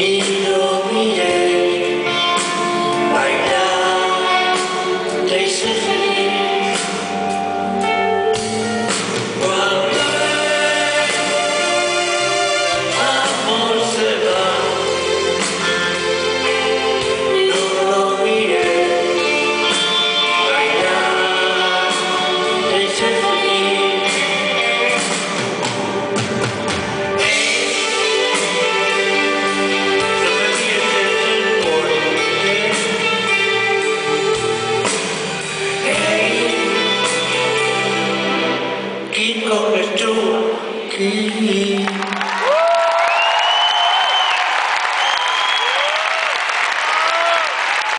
Mr. Mia. lo hecho que